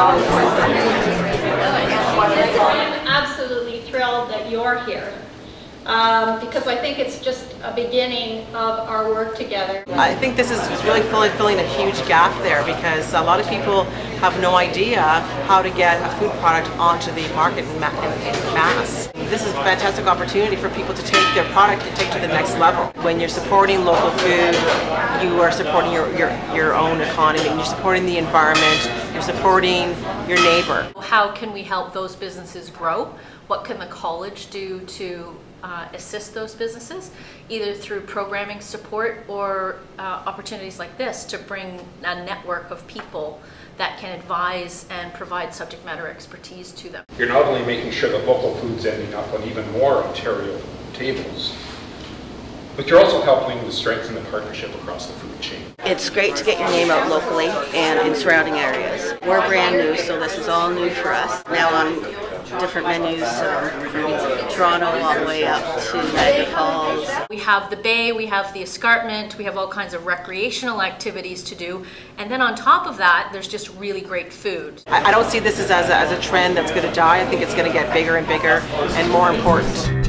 I'm absolutely thrilled that you're here um, because I think it's just a beginning of our work together. I think this is really filling, filling a huge gap there because a lot of people have no idea how to get a food product onto the market in, ma- in, in mass. This is a fantastic opportunity for people to take their product and take to the next level. When you're supporting local food, you are supporting your, your, your own economy, you're supporting the environment, you're supporting your neighbor. How can we help those businesses grow? What can the college do to uh, assist those businesses, either through programming support or uh, opportunities like this to bring a network of people that can advise and provide subject matter expertise to them. You're not only making sure that local food's ending up on even more Ontario tables, but you're also helping to strengthen the partnership across the food chain. It's great to get your name out locally and in surrounding areas. We're brand new, so this is all new for us. Now on different menus um, from Toronto all the way up to Niagara Falls. We have the bay, we have the escarpment, we have all kinds of recreational activities to do, and then on top of that, there's just really great food. I, I don't see this as, as, a, as a trend that's going to die. I think it's going to get bigger and bigger and more important.